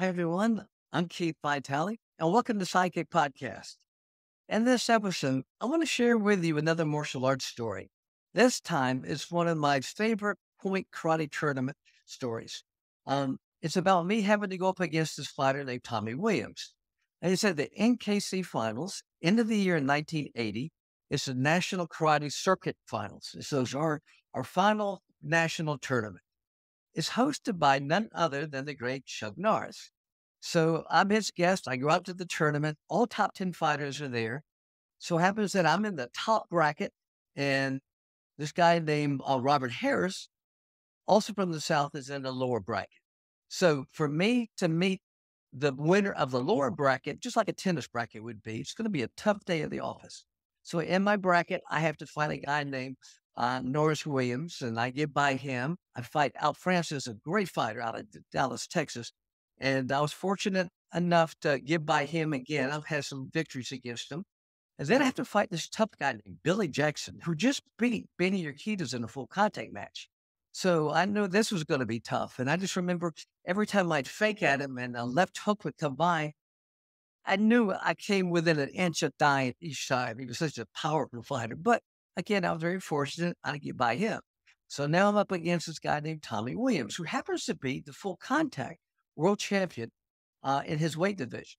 Hi, everyone. I'm Keith Vitali, and welcome to Sidekicks Podcast. In this episode, I want to share with you another martial arts story. This time, it's one of my favorite point karate tournament stories. Um, it's about me having to go up against this fighter named Tommy Williams. And he said the NKC finals, end of the year in 1980, it's the National Karate Circuit Finals. So it's our, our final national tournament. It's hosted by none other than the great Chuck Norris. So I'm his guest. I go out to the tournament. All top 10 fighters are there. So it happens that I'm in the top bracket, and this guy named uh, Robert Harris, also from the South, is in the lower bracket. So for me to meet the winner of the lower bracket, just like a tennis bracket would be, it's going to be a tough day at the office. So in my bracket, I have to find a guy named uh, Norris Williams, and I get by him. I fight Al Francis, a great fighter out of Dallas, Texas. And I was fortunate enough to get by him again. I've had some victories against him. And then I have to fight this tough guy named Billy Jackson, who just beat Benny Urquidez in a full contact match. So I knew this was going to be tough. And I just remember every time I'd fake at him and a left hook would come by, I knew I came within an inch of dying each time. He was such a powerful fighter. But again, I was very fortunate I get by him. So now I'm up against this guy named Tommy Williams, who happens to be the full contact world champion uh, in his weight division.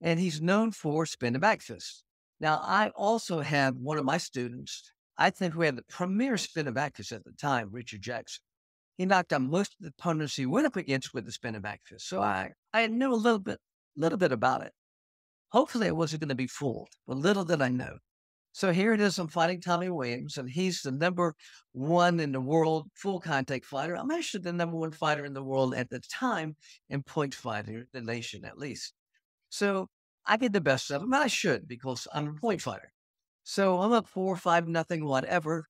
And he's known for spinning back fists. Now, I also had one of my students, I think who had the premier spinning back fist at the time, Richard Jackson. He knocked out most of the opponents he went up against with the spinning back fist. So I, I knew a little bit, little bit about it. Hopefully, I wasn't going to be fooled, but little did I know. So here it is. I'm fighting Tommy Williams, and he's the number one in the world full contact fighter. I'm actually the number one fighter in the world at the time in point fighting, the nation at least. So I get the best of him, and I should because I'm a point fighter. So I'm up four, five, nothing, whatever.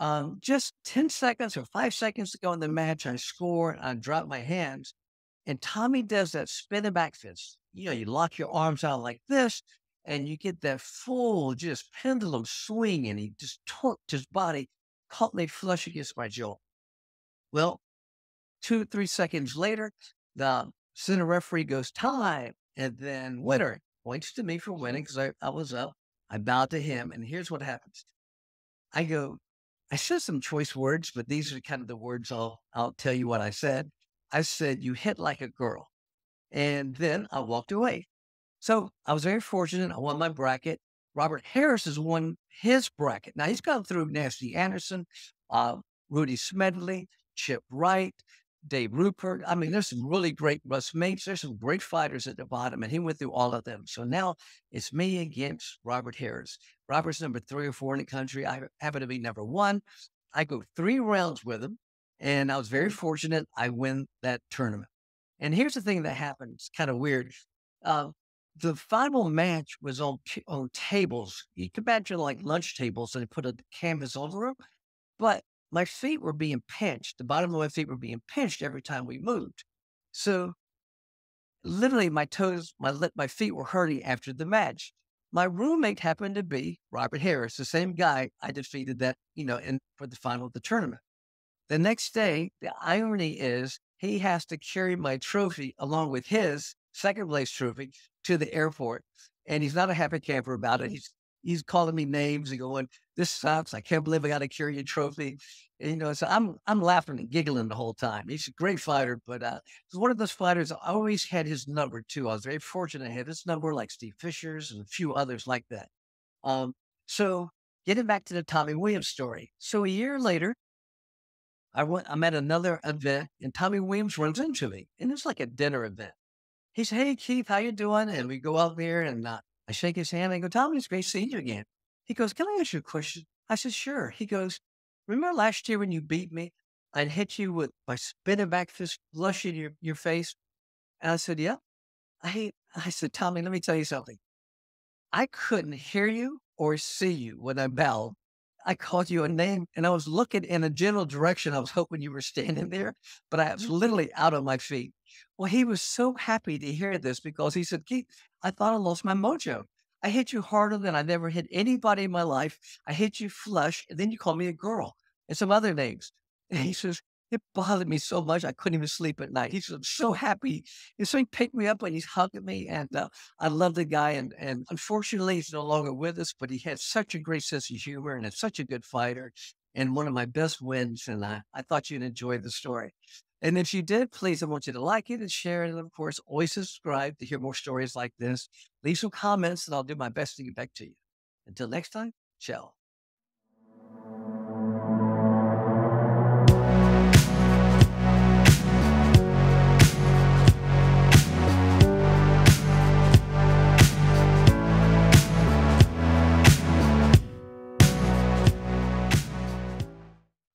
Um, just 10 seconds or five seconds to go in the match, I score, I drop my hands. And Tommy does that spinning back fist. You know, you lock your arms out like this, and you get that full just pendulum swing and he just torqued his body, caught me flush against my jaw. Well, two, three seconds later, the center referee goes time and then winner points to me for winning mm-hmm. because I, I was up. I bowed to him and here's what happens. I go, I said some choice words, but these are kind of the words I'll, I'll tell you what I said. I said, you hit like a girl. And then I walked away. So I was very fortunate. I won my bracket. Robert Harris has won his bracket. Now he's gone through Nasty Anderson, uh, Rudy Smedley, Chip Wright, Dave Rupert. I mean, there's some really great Russ mates. There's some great fighters at the bottom, and he went through all of them. So now it's me against Robert Harris. Robert's number three or four in the country. I happen to be number one. I go three rounds with him, and I was very fortunate. I win that tournament. And here's the thing that happened. It's kind of weird. Uh, the final match was on on tables. You can imagine like mm-hmm. lunch tables, and they put a canvas over them. But my feet were being pinched. The bottom of my feet were being pinched every time we moved. So literally, my toes, my my feet were hurting after the match. My roommate happened to be Robert Harris, the same guy I defeated that you know in for the final of the tournament. The next day, the irony is he has to carry my trophy along with his second place trophy to the airport. And he's not a happy camper about it. He's he's calling me names and going, "This sucks. I can't believe I got a carry trophy." And, you know, so I'm I'm laughing and giggling the whole time. He's a great fighter, but uh, he's one of those fighters. I always had his number too. I was very fortunate to have his number, like Steve Fisher's and a few others like that. Um, so getting back to the Tommy Williams story. So a year later, I went. I'm at another event, and Tommy Williams runs into me, and it's like a dinner event he said, Hey, Keith, how you doing? And we go out there and uh, I shake his hand. And I go, Tommy, it's great seeing you again. He goes, Can I ask you a question? I said, Sure. He goes, Remember last year when you beat me? I'd hit you with my spinning back fist, flushing your, your face. And I said, Yeah. I, I said, Tommy, let me tell you something. I couldn't hear you or see you when I bowed. I called you a name and I was looking in a general direction. I was hoping you were standing there, but I was mm-hmm. literally out on my feet. Well, he was so happy to hear this because he said, Keith, I thought I lost my mojo. I hit you harder than I never hit anybody in my life. I hit you flush, and then you called me a girl and some other names. And he says, it bothered me so much I couldn't even sleep at night. He's so happy. And so he picked me up and he's hugging me. And uh, I love the guy. And, and unfortunately, he's no longer with us, but he had such a great sense of humor and is such a good fighter and one of my best wins. And I, I thought you'd enjoy the story. And if you did, please, I want you to like it and share it. And of course, always subscribe to hear more stories like this. Leave some comments and I'll do my best to get back to you. Until next time, ciao.